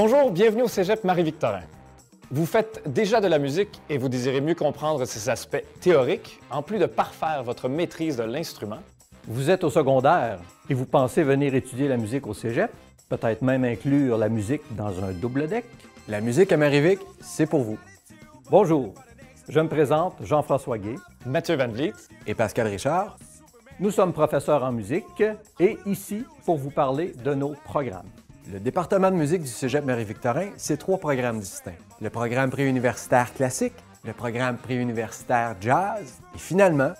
Bonjour, bienvenue au Cégep Marie-Victorin. Vous faites déjà de la musique et vous désirez mieux comprendre ses aspects théoriques, en plus de parfaire votre maîtrise de l'instrument. Vous êtes au secondaire et vous pensez venir étudier la musique au Cégep, peut-être même inclure la musique dans un double deck? La musique à Marie-Vic, c'est pour vous. Bonjour, je me présente Jean-François Gué. Mathieu Van Vliet. Et Pascal Richard. Nous sommes professeurs en musique et ici pour vous parler de nos programmes. Le département de musique du Cégep Marie-Victorin, c'est trois programmes distincts. Le programme préuniversitaire classique, le programme préuniversitaire jazz et finalement,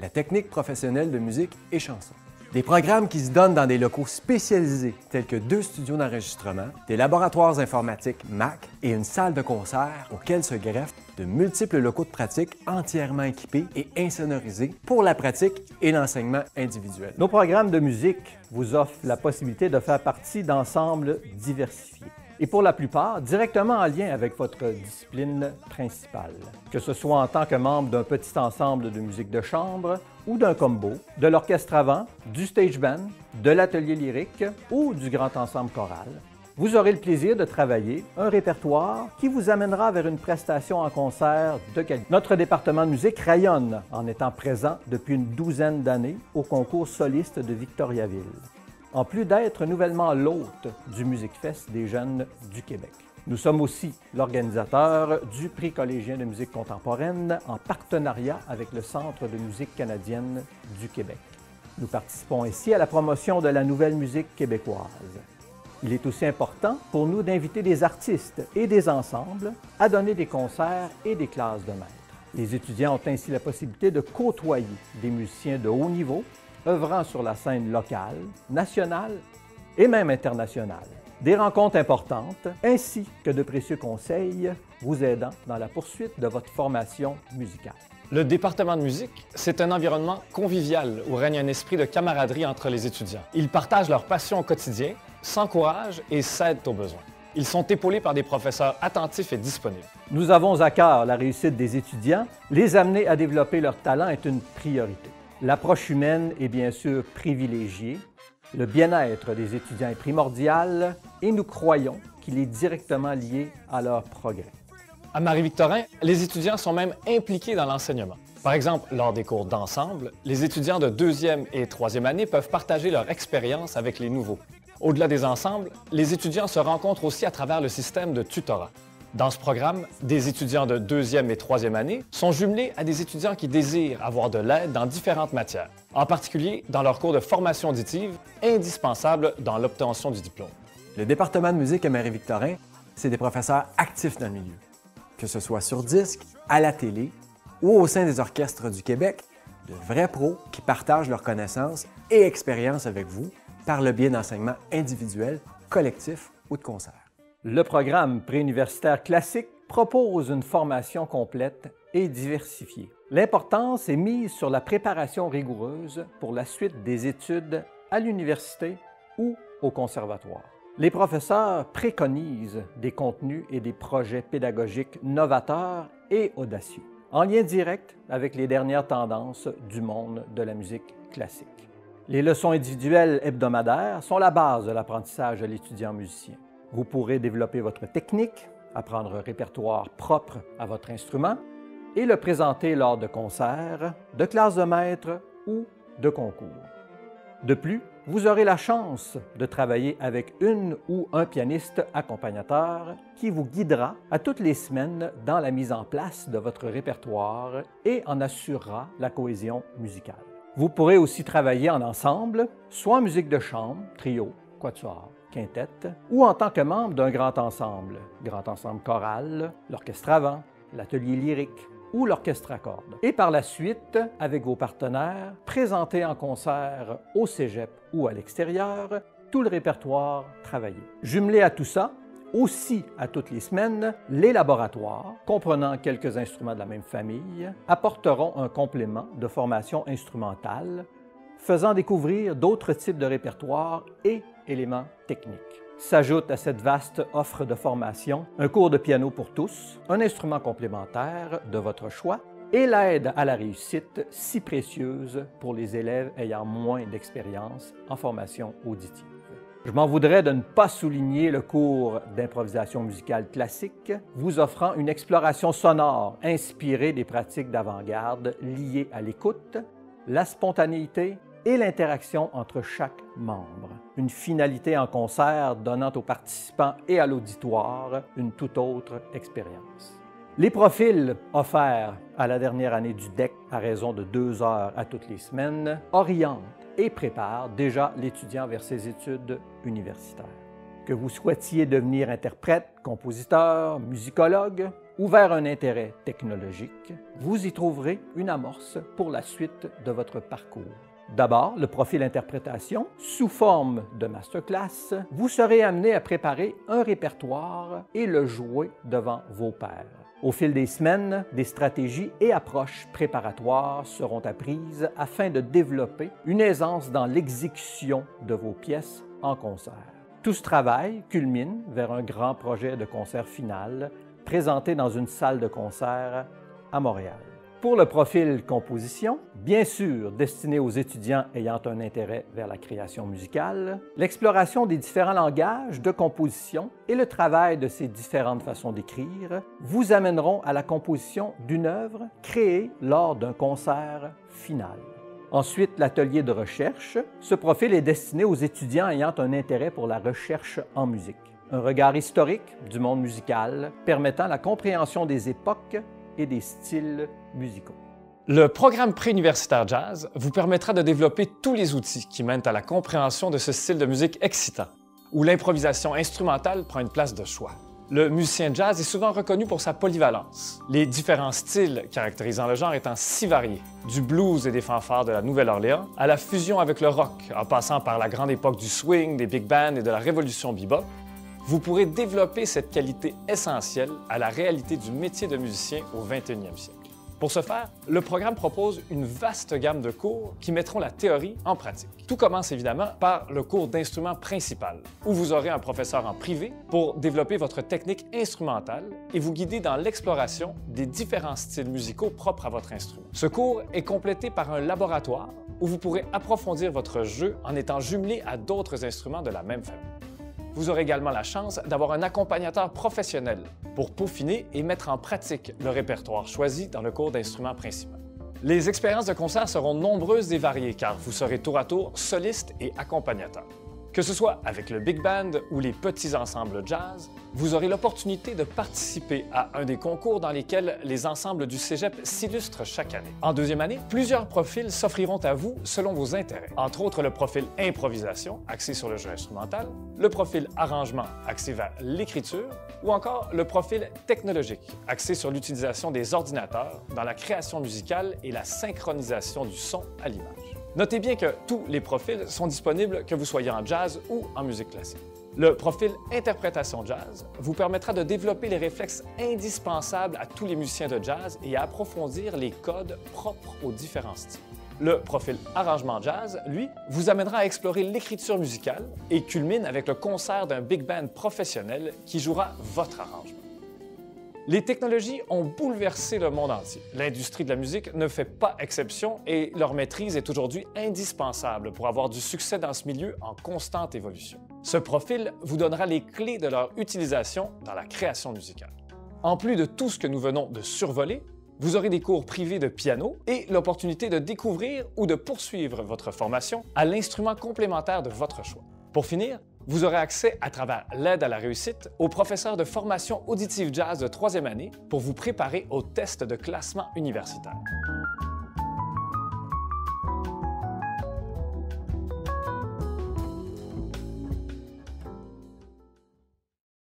la technique professionnelle de musique et chanson. Des programmes qui se donnent dans des locaux spécialisés tels que deux studios d'enregistrement, des laboratoires informatiques Mac et une salle de concert auxquels se greffent de multiples locaux de pratique entièrement équipés et insonorisés pour la pratique et l'enseignement individuel. Nos programmes de musique vous offrent la possibilité de faire partie d'ensembles diversifiés et pour la plupart directement en lien avec votre discipline principale, que ce soit en tant que membre d'un petit ensemble de musique de chambre ou d'un combo, de l'orchestre avant, du stage band, de l'atelier lyrique ou du grand ensemble choral. Vous aurez le plaisir de travailler un répertoire qui vous amènera vers une prestation en concert de qualité. Notre département de musique rayonne en étant présent depuis une douzaine d'années au concours soliste de Victoriaville en plus d'être nouvellement l'hôte du Music Fest des jeunes du Québec. Nous sommes aussi l'organisateur du Prix collégien de musique contemporaine en partenariat avec le Centre de musique canadienne du Québec. Nous participons ainsi à la promotion de la nouvelle musique québécoise. Il est aussi important pour nous d'inviter des artistes et des ensembles à donner des concerts et des classes de maîtres. Les étudiants ont ainsi la possibilité de côtoyer des musiciens de haut niveau œuvrant sur la scène locale, nationale et même internationale. Des rencontres importantes ainsi que de précieux conseils vous aidant dans la poursuite de votre formation musicale. Le département de musique, c'est un environnement convivial où règne un esprit de camaraderie entre les étudiants. Ils partagent leur passion au quotidien, s'encouragent et s'aident aux besoins. Ils sont épaulés par des professeurs attentifs et disponibles. Nous avons à cœur la réussite des étudiants. Les amener à développer leur talent est une priorité. L'approche humaine est bien sûr privilégiée. Le bien-être des étudiants est primordial et nous croyons qu'il est directement lié à leur progrès. À Marie-Victorin, les étudiants sont même impliqués dans l'enseignement. Par exemple, lors des cours d'ensemble, les étudiants de deuxième et troisième année peuvent partager leur expérience avec les nouveaux. Au-delà des ensembles, les étudiants se rencontrent aussi à travers le système de tutorat. Dans ce programme, des étudiants de deuxième et troisième année sont jumelés à des étudiants qui désirent avoir de l'aide dans différentes matières, en particulier dans leur cours de formation auditive, indispensable dans l'obtention du diplôme. Le département de musique à Marie-Victorin, c'est des professeurs actifs dans le milieu, que ce soit sur disque, à la télé ou au sein des orchestres du Québec, de vrais pros qui partagent leurs connaissances et expériences avec vous par le biais d'enseignements individuels, collectifs ou de concerts. Le programme préuniversitaire classique propose une formation complète et diversifiée. L'importance est mise sur la préparation rigoureuse pour la suite des études à l'université ou au conservatoire. Les professeurs préconisent des contenus et des projets pédagogiques novateurs et audacieux, en lien direct avec les dernières tendances du monde de la musique classique. Les leçons individuelles hebdomadaires sont la base de l'apprentissage de l'étudiant musicien. Vous pourrez développer votre technique, apprendre un répertoire propre à votre instrument et le présenter lors de concerts, de classes de maître ou de concours. De plus, vous aurez la chance de travailler avec une ou un pianiste accompagnateur qui vous guidera à toutes les semaines dans la mise en place de votre répertoire et en assurera la cohésion musicale. Vous pourrez aussi travailler en ensemble, soit en musique de chambre, trio, quatuor, quintette, ou en tant que membre d'un grand ensemble, grand ensemble choral, l'orchestre avant, l'atelier lyrique ou l'orchestre à cordes. Et par la suite, avec vos partenaires, présenter en concert au cégep ou à l'extérieur tout le répertoire travaillé. Jumelé à tout ça, aussi à toutes les semaines, les laboratoires, comprenant quelques instruments de la même famille, apporteront un complément de formation instrumentale, faisant découvrir d'autres types de répertoires et éléments techniques. S'ajoute à cette vaste offre de formation un cours de piano pour tous, un instrument complémentaire de votre choix et l'aide à la réussite si précieuse pour les élèves ayant moins d'expérience en formation auditive. Je m'en voudrais de ne pas souligner le cours d'improvisation musicale classique, vous offrant une exploration sonore inspirée des pratiques d'avant-garde liées à l'écoute, la spontanéité et l'interaction entre chaque membre. Une finalité en concert donnant aux participants et à l'auditoire une toute autre expérience. Les profils offerts à la dernière année du DEC à raison de deux heures à toutes les semaines orientent et préparent déjà l'étudiant vers ses études universitaires. Que vous souhaitiez devenir interprète, compositeur, musicologue ou vers un intérêt technologique, vous y trouverez une amorce pour la suite de votre parcours. D'abord, le profil interprétation, sous forme de masterclass, vous serez amené à préparer un répertoire et le jouer devant vos pairs. Au fil des semaines, des stratégies et approches préparatoires seront apprises afin de développer une aisance dans l'exécution de vos pièces en concert. Tout ce travail culmine vers un grand projet de concert final présenté dans une salle de concert à Montréal. Pour le profil composition, bien sûr destiné aux étudiants ayant un intérêt vers la création musicale, l'exploration des différents langages de composition et le travail de ces différentes façons d'écrire vous amèneront à la composition d'une œuvre créée lors d'un concert final. Ensuite, l'atelier de recherche. Ce profil est destiné aux étudiants ayant un intérêt pour la recherche en musique. Un regard historique du monde musical permettant la compréhension des époques et des styles musicaux. Le programme préuniversitaire jazz vous permettra de développer tous les outils qui mènent à la compréhension de ce style de musique excitant, où l'improvisation instrumentale prend une place de choix. Le musicien jazz est souvent reconnu pour sa polyvalence, les différents styles caractérisant le genre étant si variés, du blues et des fanfares de la Nouvelle-Orléans à la fusion avec le rock, en passant par la grande époque du swing, des big bands et de la révolution bebop, vous pourrez développer cette qualité essentielle à la réalité du métier de musicien au 21e siècle. Pour ce faire, le programme propose une vaste gamme de cours qui mettront la théorie en pratique. Tout commence évidemment par le cours d'instrument principal, où vous aurez un professeur en privé pour développer votre technique instrumentale et vous guider dans l'exploration des différents styles musicaux propres à votre instrument. Ce cours est complété par un laboratoire où vous pourrez approfondir votre jeu en étant jumelé à d'autres instruments de la même famille. Vous aurez également la chance d'avoir un accompagnateur professionnel pour peaufiner et mettre en pratique le répertoire choisi dans le cours d'instrument principal. Les expériences de concert seront nombreuses et variées car vous serez tour à tour soliste et accompagnateur. Que ce soit avec le big band ou les petits ensembles jazz, vous aurez l'opportunité de participer à un des concours dans lesquels les ensembles du Cégep s'illustrent chaque année. En deuxième année, plusieurs profils s'offriront à vous selon vos intérêts. Entre autres, le profil improvisation, axé sur le jeu instrumental, le profil arrangement, axé vers l'écriture, ou encore le profil technologique, axé sur l'utilisation des ordinateurs dans la création musicale et la synchronisation du son à l'image. Notez bien que tous les profils sont disponibles que vous soyez en jazz ou en musique classique. Le profil interprétation jazz vous permettra de développer les réflexes indispensables à tous les musiciens de jazz et à approfondir les codes propres aux différents styles. Le profil arrangement jazz, lui, vous amènera à explorer l'écriture musicale et culmine avec le concert d'un big band professionnel qui jouera votre arrangement. Les technologies ont bouleversé le monde entier. L'industrie de la musique ne fait pas exception et leur maîtrise est aujourd'hui indispensable pour avoir du succès dans ce milieu en constante évolution. Ce profil vous donnera les clés de leur utilisation dans la création musicale. En plus de tout ce que nous venons de survoler, vous aurez des cours privés de piano et l'opportunité de découvrir ou de poursuivre votre formation à l'instrument complémentaire de votre choix. Pour finir, vous aurez accès à travers l'aide à la réussite au professeur de formation auditive jazz de troisième année pour vous préparer au test de classement universitaire.